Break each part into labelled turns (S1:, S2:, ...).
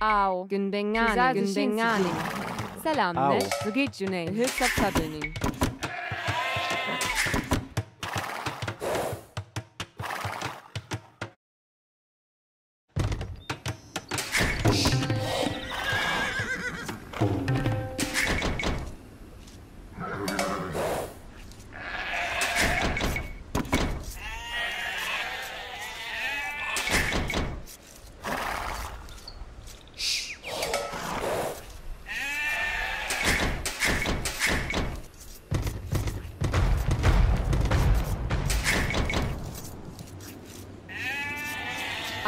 S1: አዎ፣
S2: ግንደኛ ነኝ፣ ግንደኛ ነኝ።
S1: ሰላም ነሽ? ዝግጁ ነኝ። ህግ
S2: ሰብሳቢ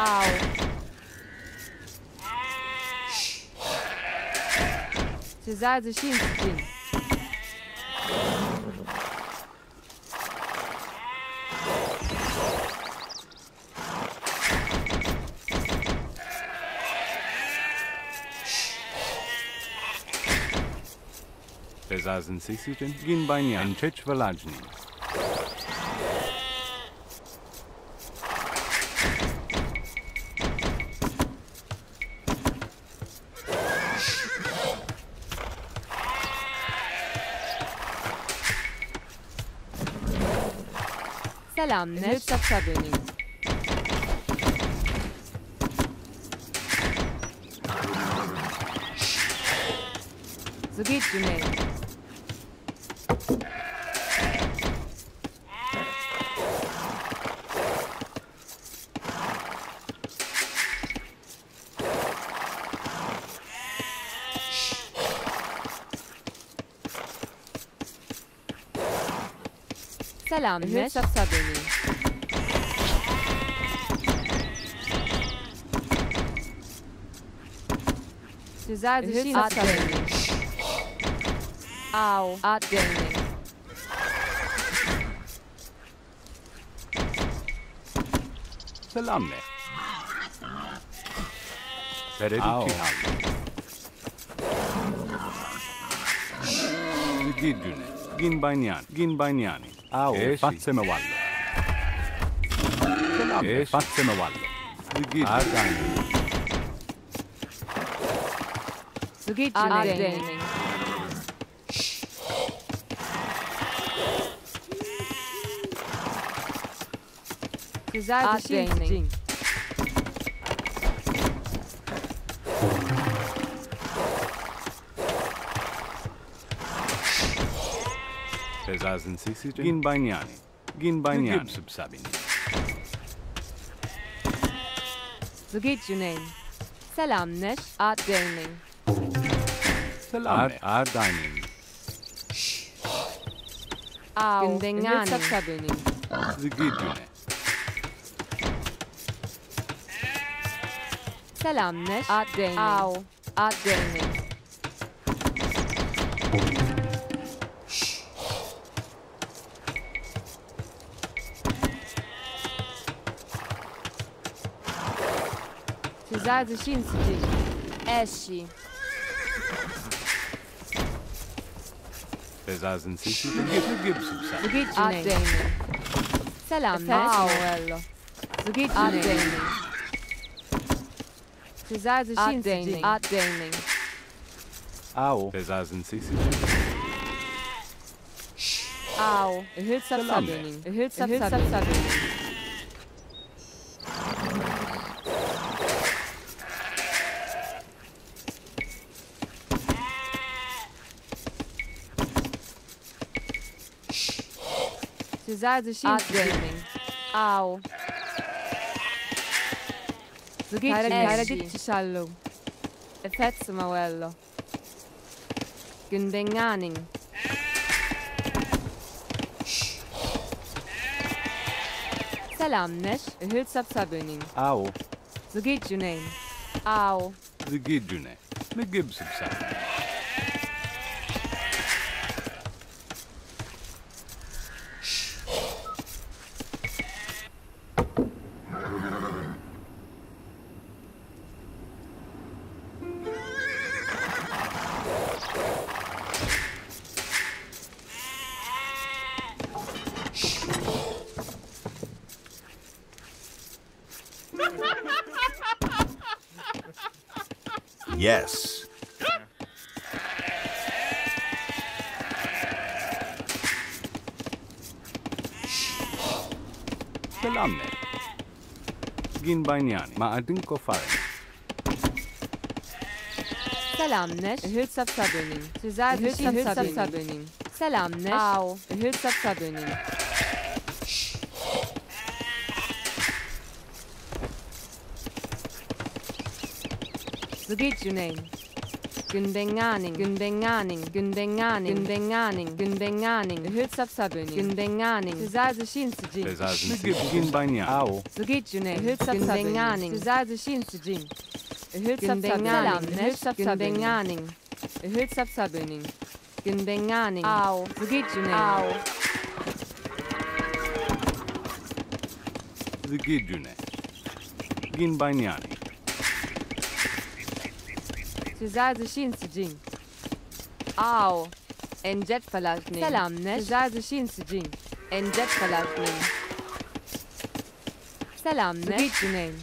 S1: Au. Cesaze Schienstein.
S3: Cesazen Sixten, Ginbanyan Chechvalajni.
S1: kalamne przed
S2: szabynim.
S1: Zgidźmy. Selam Mesut
S2: Sabeni.
S1: Güzel bir şey Sabeni. Au.
S2: Adeni.
S3: Selam Mesut. Tereddüt Gidgüne, Ginbanyani, Ginbanyani. Ao, Eshi. fazzeme wallo. Eshi. Fazzeme wallo. Agani.
S1: Sugit Agani. Agani. Agani.
S3: 2060 Ginbanyani. Ginbanyani. Gibsub Sabin.
S1: Zugit Junayn. Selam Neş
S2: Art Dining.
S3: Selam Art Art Dining.
S1: Au. Gindengani.
S3: Zugit Junayn.
S1: Selam Neş Art
S2: Dining. Au. Art Dining.
S1: Sizar dışın için. Esci.
S3: Bezazen Sisitin, Gib Gib Subsabini.
S1: Zugit Ad Cüneyt. Gaming. Selam ne? Au. Zugit Ad Cüneyt. Gaming. Sizar dışın Ad için. Cidade X Gaming. Au.
S2: Zugici. Karadikci
S1: Shallow. Efetsu Mauello. Gündenganing. Salam Nesh. E Hülsab Saböning.
S3: Au.
S1: Zugici Name. Au.
S3: Zugici Name. Megibsib Saböning.
S4: Yes.
S3: Salamne. Gin bajnjani. Ma adin kofaren.
S1: Selamneş.
S2: Hülsap sabönin.
S1: Sizler hülsap sabönin. Selamneş. Au.
S2: Hülsap sabönin.
S1: Zgit Junain. Gündenganing, Gündenganing,
S2: Gündenganing, Gündenganing, Gündenganing,
S1: Hülsap sabönin.
S2: Gündenganing.
S1: Sizler zişin sicin.
S3: Bezazen si gin bajnjani. Au.
S1: Zgit Junain. Hülsap sabönin. Sizler zişin sicin.
S2: Hülsap
S1: sabönin. Hülsap sabönin. Hülsap sabönin.
S2: Gündenganing.
S1: Au. Zgit Junain. Au.
S3: Zgidjune. Gin bajnjani.
S1: Sizler zişin sicin.
S2: Au. Encet falajnin.
S1: Selamneş. Sizler zişin sicin.
S2: Encet falajnin.
S1: Selamneş. Zgit Junain.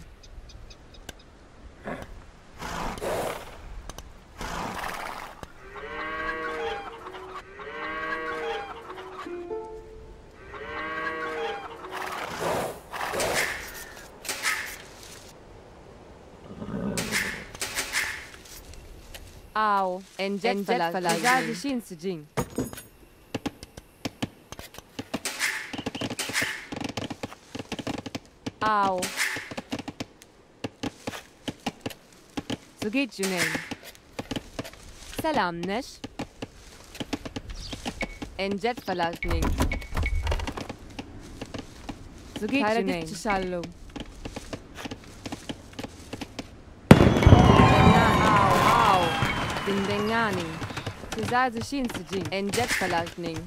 S1: Ein
S2: Jet, Ein Jet Verlag. Verlag.
S1: Jing. Au. So geht's, Junaid. Salam, Nesh.
S2: Ein Jet Verlag.
S1: So geht's, Junaid. Gündenganing. Sizler zişin sicin.
S2: Encet falajnin.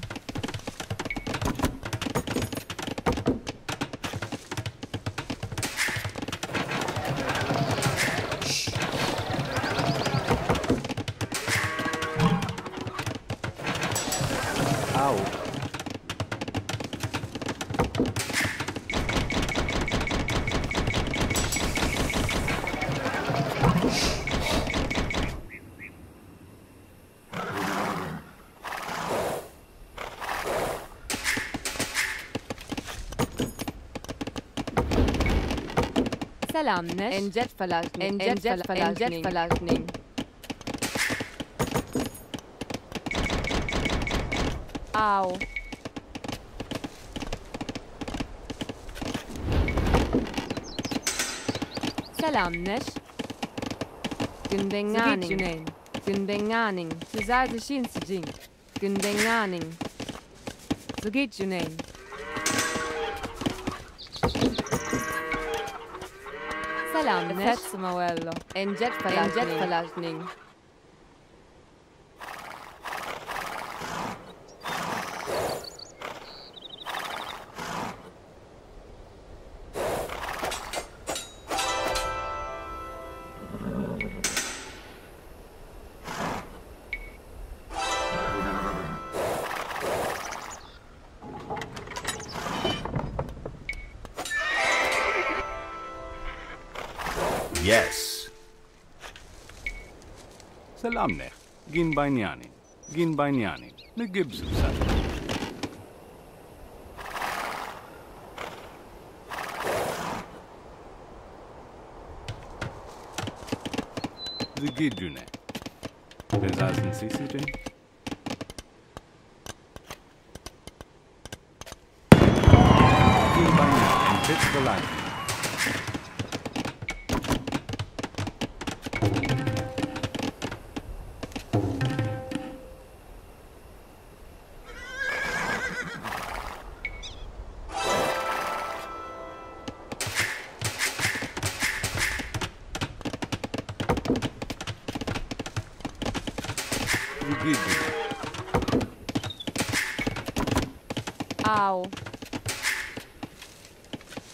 S3: Au.
S1: Salamnes. NZ
S2: Verlag. NZ Verlag. NZ Verlag.
S1: Au. Salamnes. Gündenganing. Gündenganing. Sizazishin So geht's, Sugitjunain. Falamnet. Fat
S2: Samuello. Enjet Falasning.
S3: Salamne. Gin bajnjani. Gin bajnjani. Ne gibs Zgidjune. Bezazen sisijin. Gin bajnjani. Encet falajnin.
S1: Au.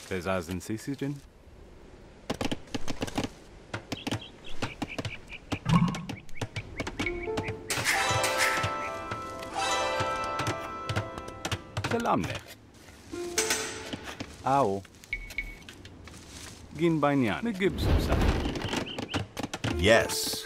S3: Bezazen sisijin. Salamne. Au. Gin bajnjani. Ne gibs
S4: Yes.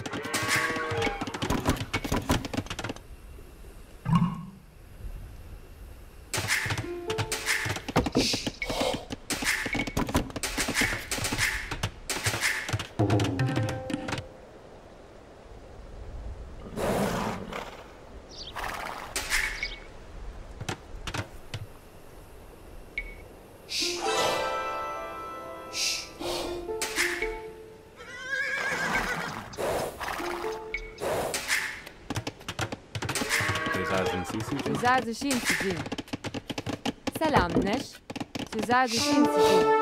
S3: Güzel
S1: düşünsüzü. Selam Neş. Güzel düşünsüzü.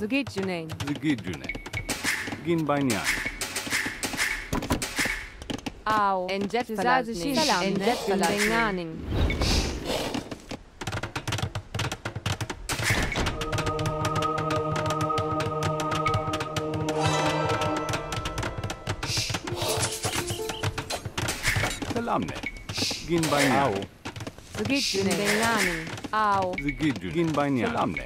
S1: Zugit Cüneyn.
S3: Zugit Cüneyn. Gin Banyan.
S1: Au. Encet Güzel düşünsüzü. Encet Gülenganin.
S3: Selamne. Gin banya. Au.
S1: Zgidne. Au.
S3: Zgidne. Gin banya. Selamne.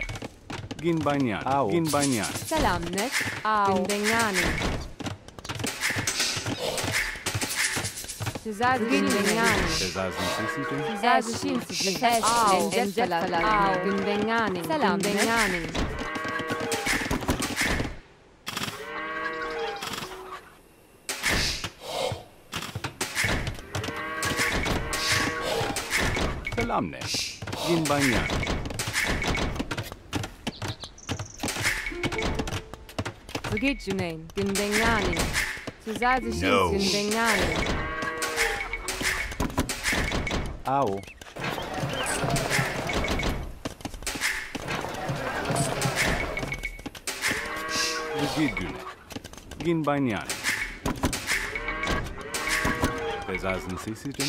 S3: Gin banya. Au. Gin banya.
S1: Selamne. Au. Gin
S2: benyani.
S1: Sizaz gin benyani.
S3: Sizaz gin benyani.
S1: Sizaz gin benyani. Au. Gin
S2: benyani. Selam
S1: benyani.
S3: Salamne. Ginbanyani.
S1: So geht Junain. Gündenganing. Güzel dışın No. Gündenganing.
S3: Au. Zigidjune. Ginbanyani. Bezazın Sisicin.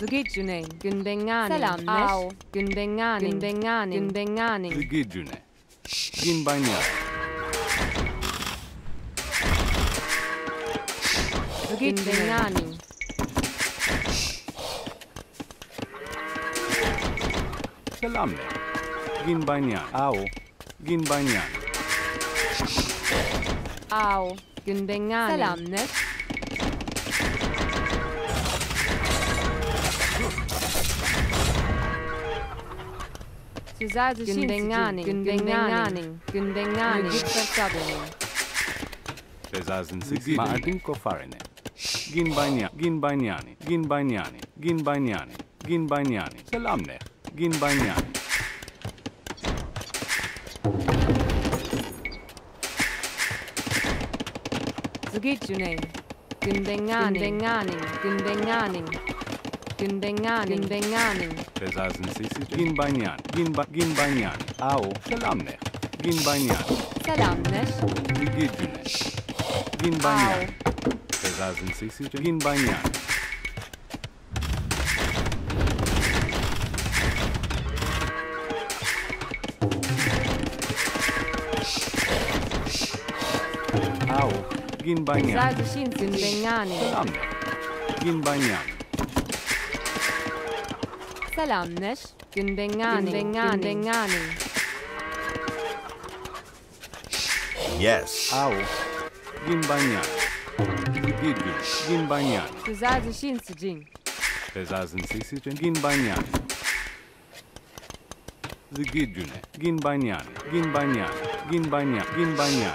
S1: Zugicune, Günbengani, Selamlar. Au, Günbengani, Günbengani, Günbengani.
S3: Zugicune, Günbengani.
S1: Günbengani.
S3: Selamlar. Günbengani. Au, Günbengani.
S1: Au,
S2: Günbengani.
S1: Selamlar. Güzelce Gündenganing, Gündenganing, Gündenganing, Gündenganing.
S3: Bezazdınız. Mardin Kofarene. Ginbanyani, Ginbanyani, Ginbanyani, Ginbanyani, Ginbanyani. Selam ne? Ginbanyani.
S1: Zıgit Cüneyt. Gündenganing, Gündenganing, Gündenganing. Gimbengani. Gimbengani.
S3: Besaßen Sie sich Ginbanyan. Ginba Ginbanyan. Au. Salamne. Ginbanyan.
S1: Salamne.
S3: Gidjune. Ginbanyan. Besaßen Sie sich Ginbanyan. Au. Ginbanyan. Sage
S1: Shinsin Bengani.
S3: Gin Banyan.
S1: Selamlar. Gün Bengani. Gün Bengani. Gün Bengani.
S4: Yes. Au.
S3: Gün Bengani. Virgül. Gün Bengani.
S1: Güzel dişin sicin.
S3: Bezazın sesi için Gün Bengani. Zgidüne. Gün Bengani. Gün Bengani. Gün Bengani. Gün Bengani.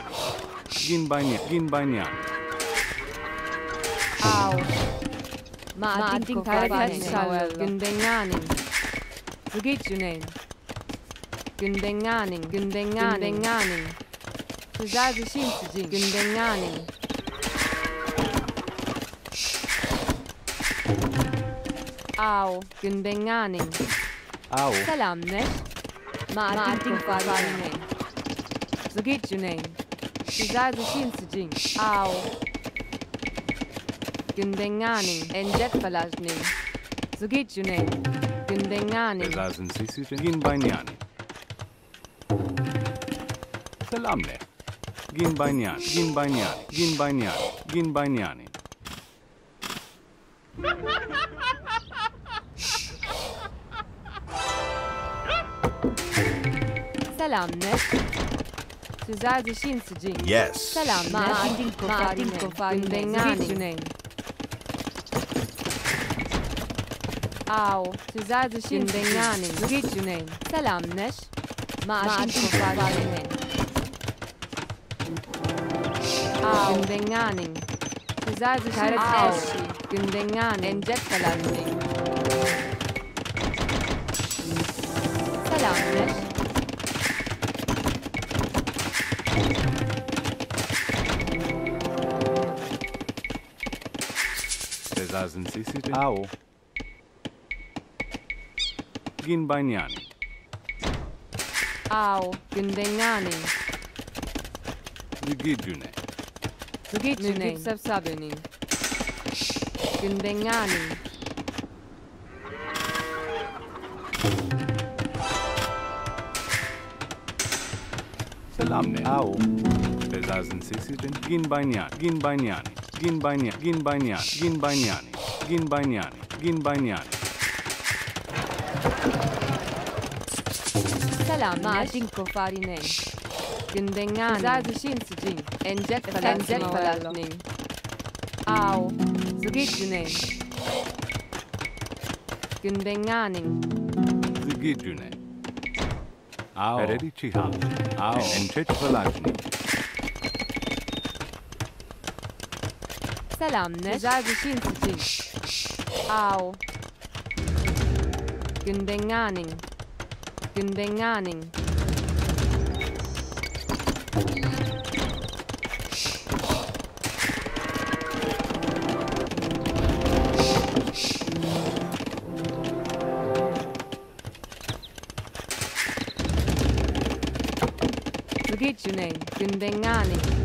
S3: Gün Bengani. Gün Bengani.
S1: Au.
S2: Ma'atin Karakat Sauer
S1: Gündenganin. Sugichunen. Gündenganin, Gündenganin, Gündenganin. Suzazu Shinsujin,
S2: Gündenganin.
S1: アオ、グンベンガーニン。
S3: アオ。サ
S1: ラムネ。
S2: マーティンファーガーニン。
S1: ズギッチュネン。シザーズシンスジン。アオ。Gündengani,
S2: Enjet Palajni.
S1: Sugitjune, Gündengani.
S3: Lasen Sisüchen, Ginbainyan. Salamne. Ginbainyan, Ginbainyan, Ginbainyan, Ginbainyan.
S1: Salamne. Yes. Salam, ma, ma,
S4: Yes. Salam,
S1: ma, ma, ma, ma, ma, ma, Au, güzel düşün dünyanın gücüne. Selam neş.
S2: Maaşın kufacını.
S1: Au, dünyanın. Güzel düşün au. Gündenyanın
S2: cepkalarının.
S1: Selam neş.
S3: Cesar sind Sie sie denn?
S5: Au.
S3: Nasrin Bainiani.
S1: Au, Gündengani.
S3: Mugidjune.
S1: Mugidjune.
S2: Mugidjune.
S1: Gündengani.
S3: Salam ne? Au. Bezazen Sisijin. Ginbainyan. Ginbainyan. Ginbainyan. Ginbainyan. Ginbainyan. Ginbainyan. Ginbainyan.
S1: Nella Martin
S2: Kofarinen. Gendengan. Sagushin
S1: Sujin.
S2: Enjet Palatning.
S1: Au. Sugidune. Gendenganin.
S3: Sugidune. Au. Eredici ham. Au. Enjet Palatning.
S1: Salam, ne? Sagushin Sujin. Au. Gendenganin. Gymbenganing. Gitchune, Gymbenganing.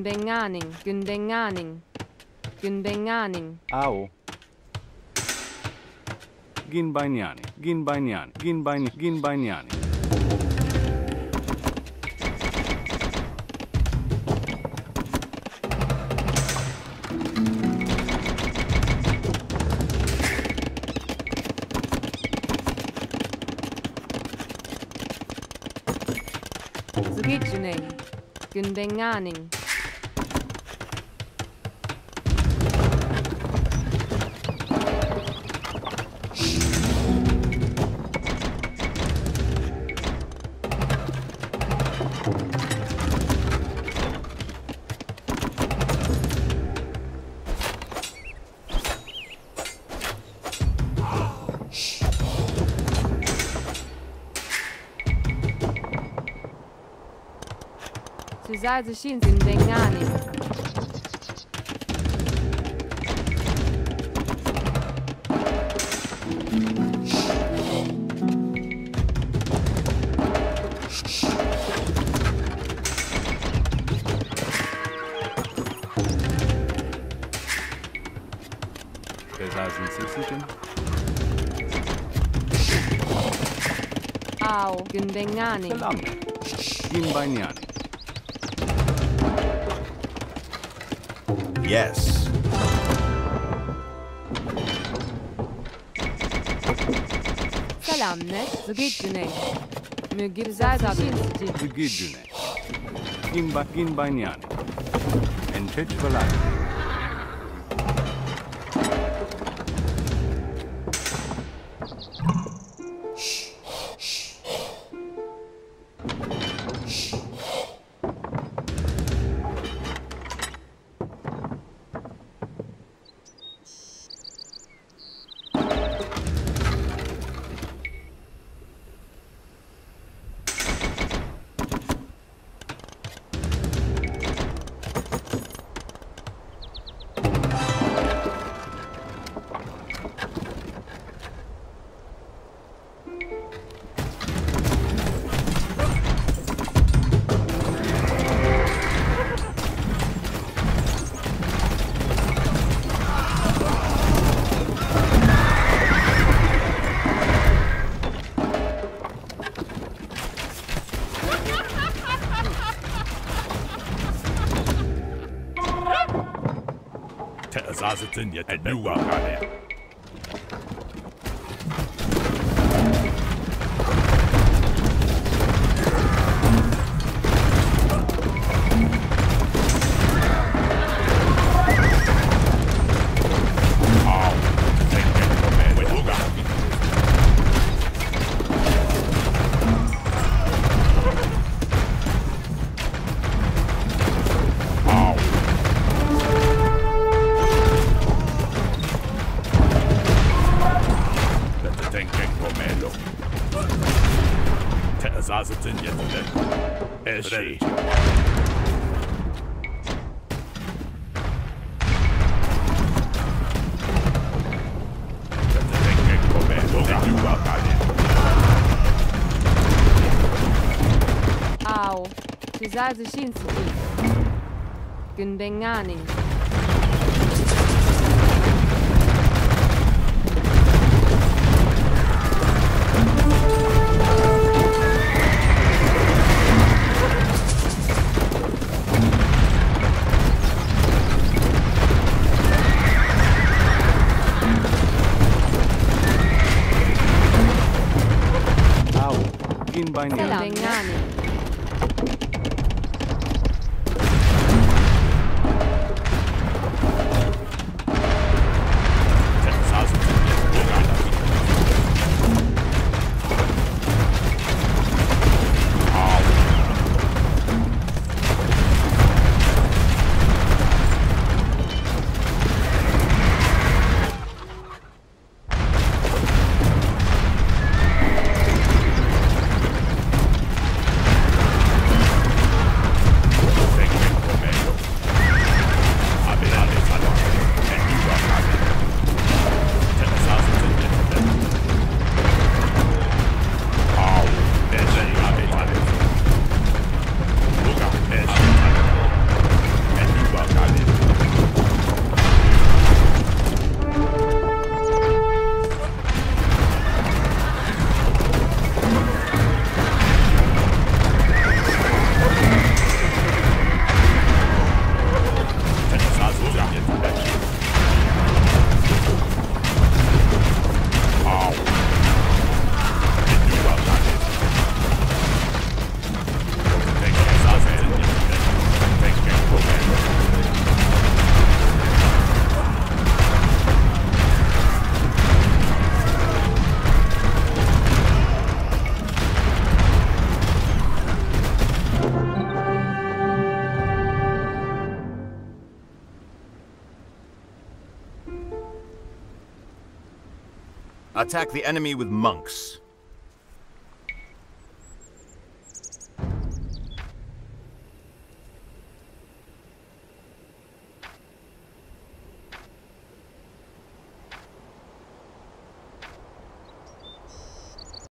S1: Günbenganing, Günbenganing, Günbenganing.
S3: Au. Ginbainani, Ginbainani, Ginbainani, Ginbainani.
S1: Zugijuning, Gunbenganing. Tuzazi shinzi mbeng'ani.
S3: Tuzazi nsisijin.
S1: Au, gmbeng'ani.
S3: Salamu. Gimbanyani.
S4: Yes.
S1: Selamnet, Zgidjune.
S2: Mügirzada
S1: Binsti.
S3: Zgidjune. Kimba Kimbanyani. Entech Valani.
S6: الدنيا تبلوع عليها
S1: also schien zu gehen. Gunbengani.
S4: Attack the enemy with monks.